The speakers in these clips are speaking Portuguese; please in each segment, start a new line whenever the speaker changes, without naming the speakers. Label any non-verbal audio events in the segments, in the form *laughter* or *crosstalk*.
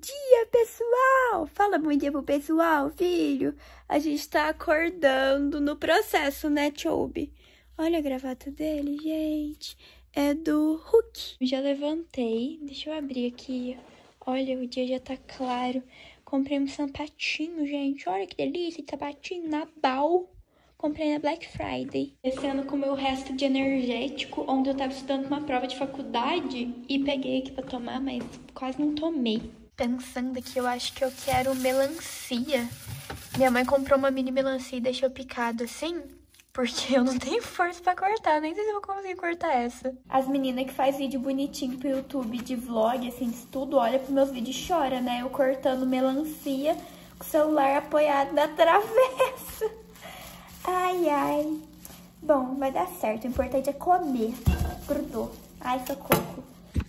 dia, pessoal! Fala bom dia pro pessoal, filho. A gente tá acordando no processo, né, Choube? Olha a gravata dele, gente. É do Hulk. Já levantei. Deixa eu abrir aqui. Olha, o dia já tá claro. Comprei um sapatinho, gente. Olha que delícia de sapatinho na Bal. Comprei na Black Friday. Esse ano com o meu resto de energético, onde eu tava estudando uma prova de faculdade e peguei aqui pra tomar, mas quase não tomei. Pensando aqui, eu acho que eu quero melancia. Minha mãe comprou uma mini melancia e deixou picado assim, porque eu não tenho força pra cortar, nem sei se eu vou conseguir cortar essa. As meninas que faz vídeo bonitinho pro YouTube de vlog, assim, de tudo, olha pros meus vídeos e chora, né? Eu cortando melancia com o celular apoiado na travessa. *laughs* Ai, ai. Bom, vai dar certo. O importante é comer. Grudou. Ai, socorro.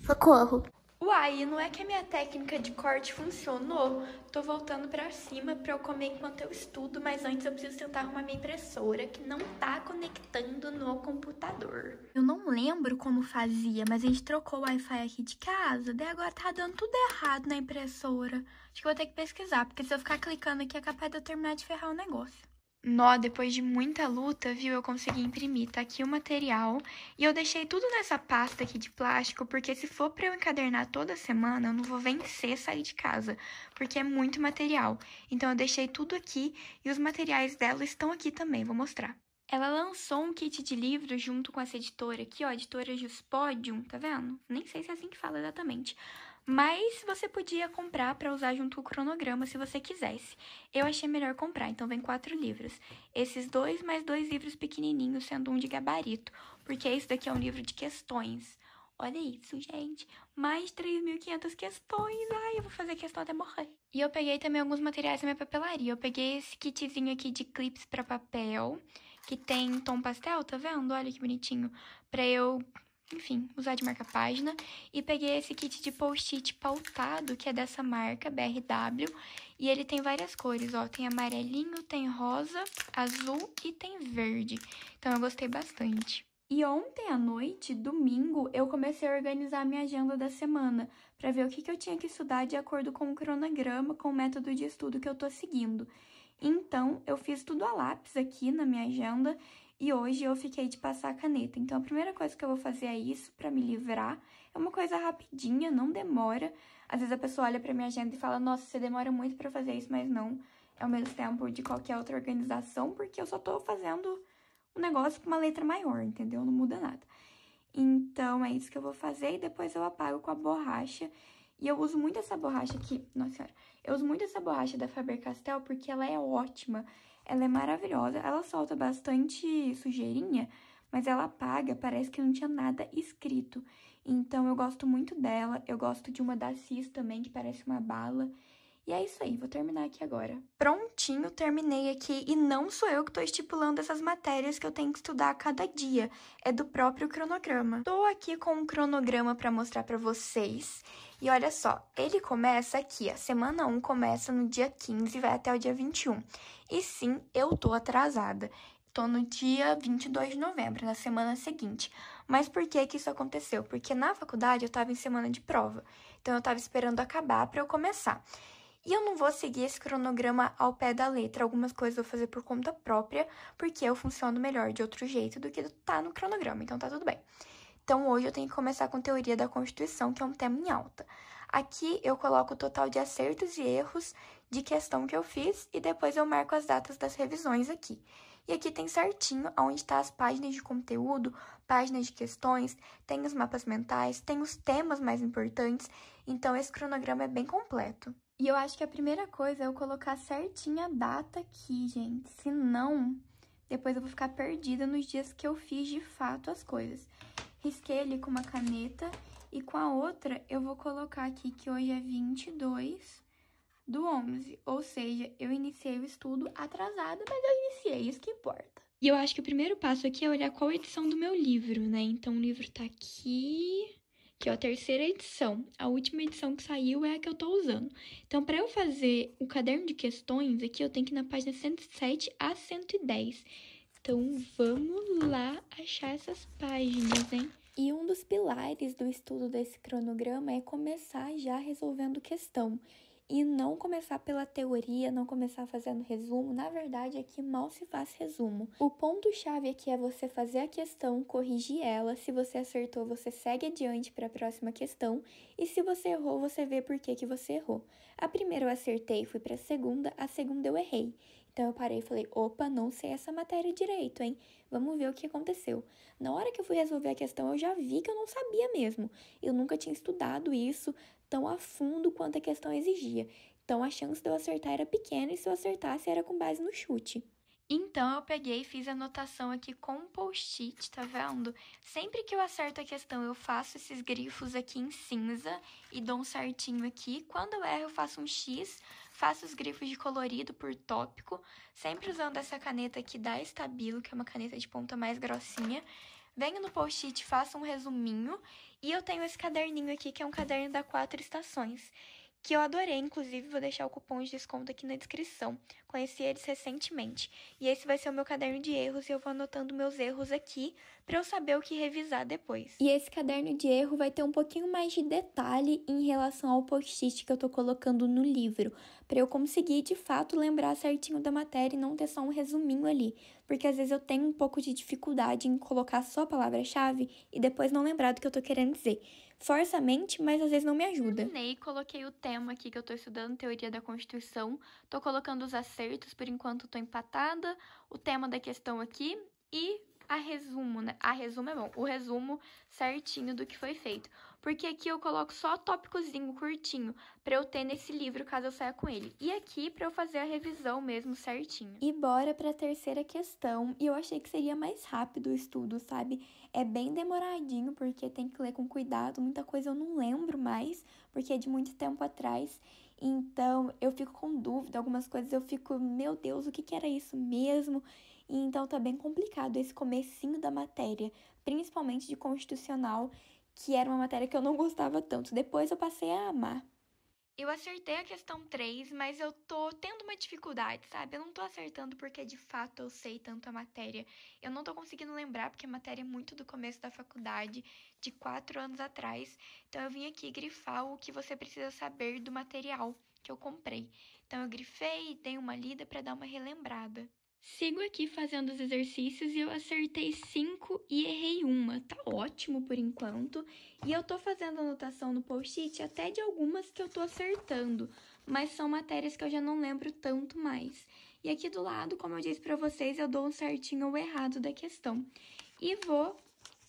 Socorro. Uai, não é que a minha técnica de corte funcionou? Tô voltando pra cima pra eu comer enquanto eu estudo, mas antes eu preciso tentar arrumar minha impressora, que não tá conectando no computador. Eu não lembro como fazia, mas a gente trocou o Wi-Fi aqui de casa, daí agora tá dando tudo errado na impressora. Acho que vou ter que pesquisar, porque se eu ficar clicando aqui é capaz de eu terminar de ferrar o negócio. Nó, depois de muita luta, viu, eu consegui imprimir. Tá aqui o material. E eu deixei tudo nessa pasta aqui de plástico, porque se for pra eu encadernar toda semana, eu não vou vencer sair de casa, porque é muito material. Então eu deixei tudo aqui e os materiais dela estão aqui também, vou mostrar. Ela lançou um kit de livros junto com essa editora aqui, ó, editora Juspodium, tá vendo? Nem sei se é assim que fala exatamente. Mas você podia comprar para usar junto com o cronograma se você quisesse. Eu achei melhor comprar, então vem quatro livros. Esses dois mais dois livros pequenininhos, sendo um de gabarito, porque esse daqui é um livro de questões. Olha isso, gente. Mais de 3.500 questões. Ai, eu vou fazer questão até morrer. E eu peguei também alguns materiais da minha papelaria. Eu peguei esse kitzinho aqui de clips para papel, que tem tom pastel, tá vendo? Olha que bonitinho. Pra eu enfim, usar de marca-página. E peguei esse kit de post-it pautado, que é dessa marca, BRW. E ele tem várias cores, ó. Tem amarelinho, tem rosa, azul e tem verde. Então, eu gostei bastante. E ontem à noite, domingo, eu comecei a organizar a minha agenda da semana, para ver o que, que eu tinha que estudar de acordo com o cronograma, com o método de estudo que eu tô seguindo. Então, eu fiz tudo a lápis aqui na minha agenda e hoje eu fiquei de passar a caneta. Então, a primeira coisa que eu vou fazer é isso para me livrar. É uma coisa rapidinha, não demora. Às vezes a pessoa olha para minha agenda e fala: "Nossa, você demora muito para fazer isso", mas não. É o mesmo tempo de qualquer outra organização, porque eu só tô fazendo um negócio com uma letra maior, entendeu? Não muda nada. Então, é isso que eu vou fazer e depois eu apago com a borracha. E eu uso muito essa borracha aqui, nossa senhora, eu uso muito essa borracha da Faber-Castell porque ela é ótima. Ela é maravilhosa, ela solta bastante sujeirinha, mas ela apaga, parece que não tinha nada escrito. Então, eu gosto muito dela. Eu gosto de uma da Cis também, que parece uma bala. E é isso aí, vou terminar aqui agora. Prontinho, terminei aqui. E não sou eu que tô estipulando essas matérias que eu tenho que estudar a cada dia. É do próprio cronograma. Tô aqui com um cronograma para mostrar para vocês. E olha só, ele começa aqui, a semana 1 começa no dia 15 e vai até o dia 21. E sim, eu tô atrasada. Tô no dia 22 de novembro, na semana seguinte. Mas por que que isso aconteceu? Porque na faculdade eu tava em semana de prova. Então eu tava esperando acabar para eu começar. E eu não vou seguir esse cronograma ao pé da letra. Algumas coisas eu vou fazer por conta própria, porque eu funciono melhor de outro jeito do que tá no cronograma. Então tá tudo bem. Então, hoje eu tenho que começar com teoria da Constituição, que é um tema em alta. Aqui eu coloco o total de acertos e erros de questão que eu fiz e depois eu marco as datas das revisões aqui. E aqui tem certinho onde está as páginas de conteúdo, páginas de questões, tem os mapas mentais, tem os temas mais importantes, então esse cronograma é bem completo. E eu acho que a primeira coisa é eu colocar certinho a data aqui, gente, senão depois eu vou ficar perdida nos dias que eu fiz de fato as coisas risquei ali com uma caneta e com a outra eu vou colocar aqui que hoje é 22 do 11, ou seja, eu iniciei o estudo atrasada, mas eu iniciei, isso que importa. E eu acho que o primeiro passo aqui é olhar qual edição do meu livro, né? Então, o livro tá aqui, que é a terceira edição. A última edição que saiu é a que eu tô usando. Então, para eu fazer o caderno de questões, aqui eu tenho que ir na página 107 a 110. Então, vamos lá achar essas páginas, hein? E um dos pilares do estudo desse cronograma é começar já resolvendo questão e não começar pela teoria, não começar fazendo resumo. Na verdade, aqui mal se faz resumo. O ponto-chave aqui é você fazer a questão, corrigir ela. Se você acertou, você segue adiante para a próxima questão. E se você errou, você vê por que, que você errou. A primeira eu acertei, fui para a segunda, a segunda eu errei. Então eu parei e falei: opa, não sei essa matéria direito, hein? Vamos ver o que aconteceu. Na hora que eu fui resolver a questão, eu já vi que eu não sabia mesmo. Eu nunca tinha estudado isso, tão a fundo quanto a questão exigia. Então a chance de eu acertar era pequena e se eu acertasse era com base no chute. Então eu peguei e fiz a anotação aqui com um post-it, tá vendo? Sempre que eu acerto a questão, eu faço esses grifos aqui em cinza e dou um certinho aqui. Quando eu erro, eu faço um X, faço os grifos de colorido por tópico, sempre usando essa caneta aqui da Estabilo, que é uma caneta de ponta mais grossinha. Venho no post-it, faço um resuminho e eu tenho esse caderninho aqui, que é um caderno da quatro estações que eu adorei, inclusive vou deixar o cupom de desconto aqui na descrição. Conheci eles recentemente. E esse vai ser o meu caderno de erros e eu vou anotando meus erros aqui para eu saber o que revisar depois. E esse caderno de erro vai ter um pouquinho mais de detalhe em relação ao post-it que eu tô colocando no livro, para eu conseguir de fato lembrar certinho da matéria e não ter só um resuminho ali, porque às vezes eu tenho um pouco de dificuldade em colocar só a palavra-chave e depois não lembrar do que eu tô querendo dizer. Força a mente, mas às vezes não me ajuda. Terminei, coloquei o tema aqui que eu tô estudando, teoria da Constituição. Tô colocando os acertos, por enquanto tô empatada. O tema da questão aqui e a resumo, né? A resumo é bom, o resumo certinho do que foi feito. Porque aqui eu coloco só tópicozinho curtinho para eu ter nesse livro caso eu saia com ele. E aqui para eu fazer a revisão mesmo certinho. E bora para a terceira questão. E eu achei que seria mais rápido o estudo, sabe? É bem demoradinho porque tem que ler com cuidado, muita coisa eu não lembro mais, porque é de muito tempo atrás. Então, eu fico com dúvida, algumas coisas eu fico, meu Deus, o que, que era isso mesmo? E então tá bem complicado esse comecinho da matéria, principalmente de constitucional, que era uma matéria que eu não gostava tanto. Depois eu passei a amar. Eu acertei a questão 3, mas eu tô tendo uma dificuldade, sabe? Eu não tô acertando porque de fato eu sei tanto a matéria. Eu não tô conseguindo lembrar porque a matéria é muito do começo da faculdade, de quatro anos atrás. Então eu vim aqui grifar o que você precisa saber do material que eu comprei. Então eu grifei e dei uma lida para dar uma relembrada. Sigo aqui fazendo os exercícios e eu acertei cinco e errei uma. Tá ótimo por enquanto. E eu tô fazendo anotação no post-it até de algumas que eu tô acertando, mas são matérias que eu já não lembro tanto mais. E aqui do lado, como eu disse para vocês, eu dou um certinho ou errado da questão. E vou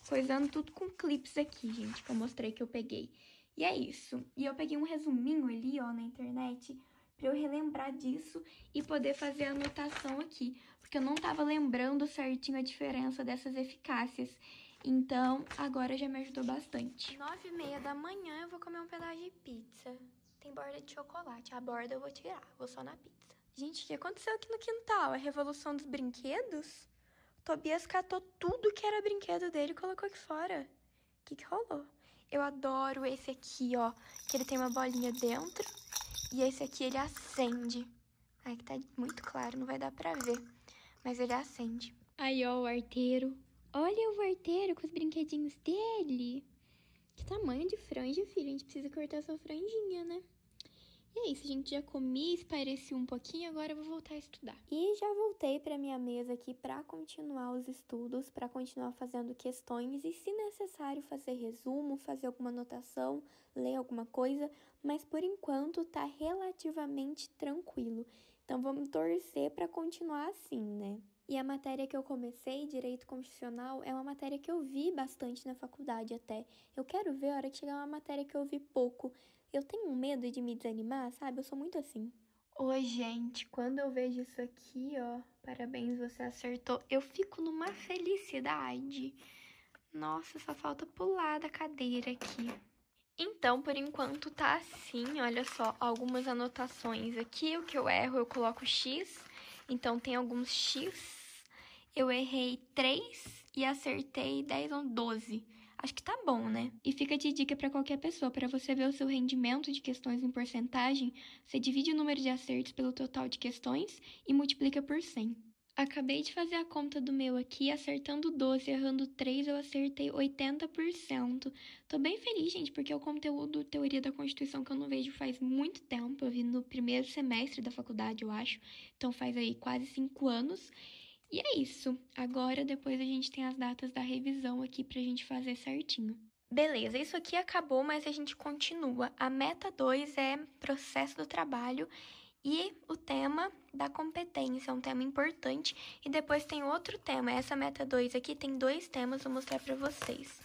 coisando tudo com clips aqui, gente, que eu mostrei que eu peguei. E é isso. E eu peguei um resuminho ali, ó, na internet para eu relembrar disso e poder fazer a anotação aqui, porque eu não estava lembrando certinho a diferença dessas eficácias. Então, agora já me ajudou bastante. Nove e meia da manhã eu vou comer um pedaço de pizza. Tem borda de chocolate, a borda eu vou tirar, vou só na pizza. Gente, o que aconteceu aqui no quintal? A revolução dos brinquedos? O Tobias catou tudo que era brinquedo dele e colocou aqui fora. O que, que rolou? Eu adoro esse aqui, ó, que ele tem uma bolinha dentro e esse aqui, ele acende. Ai, que tá muito claro, não vai dar pra ver. Mas ele acende. Aí, ó, o arteiro. Olha o arteiro com os brinquedinhos dele. Que tamanho de franja, filho. A gente precisa cortar essa franjinha, né? E é isso, gente. Já comi, espareci um pouquinho, agora eu vou voltar a estudar. E já voltei para minha mesa aqui para continuar os estudos, para continuar fazendo questões e, se necessário, fazer resumo, fazer alguma anotação, ler alguma coisa, mas por enquanto tá relativamente tranquilo. Então vamos torcer para continuar assim, né? E a matéria que eu comecei, Direito Constitucional, é uma matéria que eu vi bastante na faculdade até. Eu quero ver a hora que chegar uma matéria que eu vi pouco. Eu tenho um medo de me desanimar, sabe? Eu sou muito assim. Oi, gente, quando eu vejo isso aqui, ó, parabéns, você acertou. Eu fico numa felicidade. Nossa, só falta pular da cadeira aqui. Então, por enquanto tá assim, olha só, algumas anotações aqui, o que eu erro eu coloco X, então tem alguns X eu errei 3 e acertei 10 ou 12. Acho que tá bom, né? E fica de dica para qualquer pessoa, para você ver o seu rendimento de questões em porcentagem, você divide o número de acertos pelo total de questões e multiplica por 100. Acabei de fazer a conta do meu aqui, acertando 12, errando 3, eu acertei 80%. Tô bem feliz, gente, porque é o conteúdo Teoria da Constituição que eu não vejo faz muito tempo. Eu vi no primeiro semestre da faculdade, eu acho. Então faz aí quase 5 anos. E é isso. Agora, depois a gente tem as datas da revisão aqui pra gente fazer certinho. Beleza, isso aqui acabou, mas a gente continua. A meta 2 é processo do trabalho e o tema da competência, é um tema importante. E depois tem outro tema, essa meta 2 aqui tem dois temas, vou mostrar para vocês.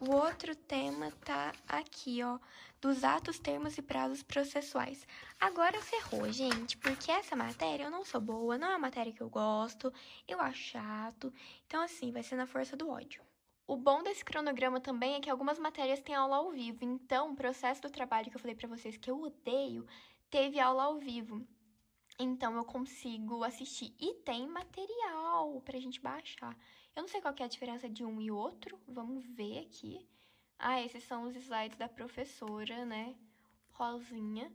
O outro tema tá aqui, ó, dos atos, termos e prazos processuais. Agora ferrou, gente, porque essa matéria eu não sou boa, não é uma matéria que eu gosto, eu acho chato. Então, assim, vai ser na força do ódio. O bom desse cronograma também é que algumas matérias têm aula ao vivo. Então, o processo do trabalho que eu falei para vocês que eu odeio, teve aula ao vivo. Então eu consigo assistir. E tem material pra gente baixar. Eu não sei qual é a diferença de um e outro. Vamos ver aqui. Ah, esses são os slides da professora, né? Rosinha.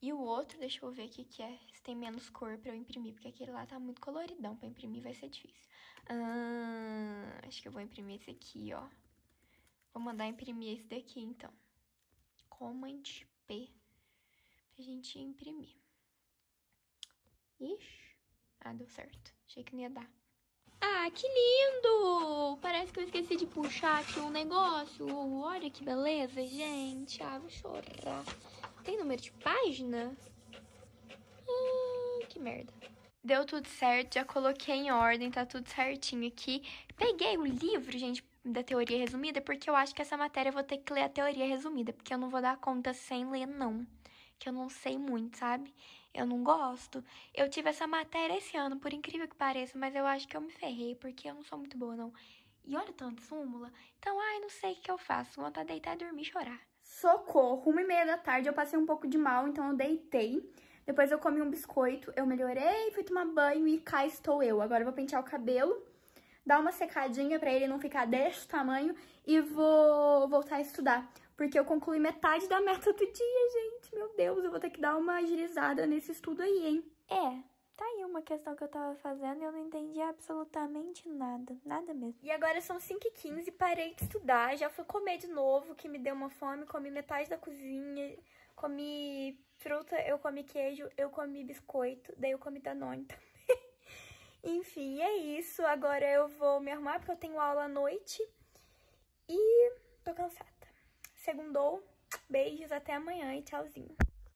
E o outro, deixa eu ver aqui que é, se tem menos cor pra eu imprimir, porque aquele lá tá muito coloridão, pra imprimir vai ser difícil. Ah, acho que eu vou imprimir esse aqui, ó. Vou mandar imprimir esse daqui, então. Command P a gente imprimir. Ixi, ah, deu certo. Achei que não ia dar. Ah, que lindo! Parece que eu esqueci de puxar aqui um negócio. Olha que beleza, gente. Ah, vou chorar. Tem número de página? Ah, que merda. Deu tudo certo, já coloquei em ordem, tá tudo certinho aqui. Peguei o livro, gente, da teoria resumida, porque eu acho que essa matéria eu vou ter que ler a teoria resumida, porque eu não vou dar conta sem ler, não que eu não sei muito, sabe? Eu não gosto. Eu tive essa matéria esse ano, por incrível que pareça, mas eu acho que eu me ferrei, porque eu não sou muito boa, não. E olha tanto súmula. Então, ai, não sei o que eu faço. Vontade de deitar, dormir e chorar. Socorro! Uma e meia da tarde eu passei um pouco de mal, então eu deitei. Depois eu comi um biscoito, eu melhorei, fui tomar banho e cá estou eu. Agora eu vou pentear o cabelo, dar uma secadinha pra ele não ficar desse tamanho e vou voltar a estudar porque eu concluí metade da meta do dia, gente. Meu Deus, eu vou ter que dar uma agilizada nesse estudo aí, hein? É, tá aí uma questão que eu tava fazendo e eu não entendi absolutamente nada, nada mesmo. E agora são 5h15, parei de estudar, já fui comer de novo, que me deu uma fome, comi metade da cozinha, comi fruta, eu comi queijo, eu comi biscoito, daí eu comi Danone. Enfim, é isso. Agora eu vou me arrumar porque eu tenho aula à noite e tô cansada. Segundou, beijos, até amanhã e tchauzinho.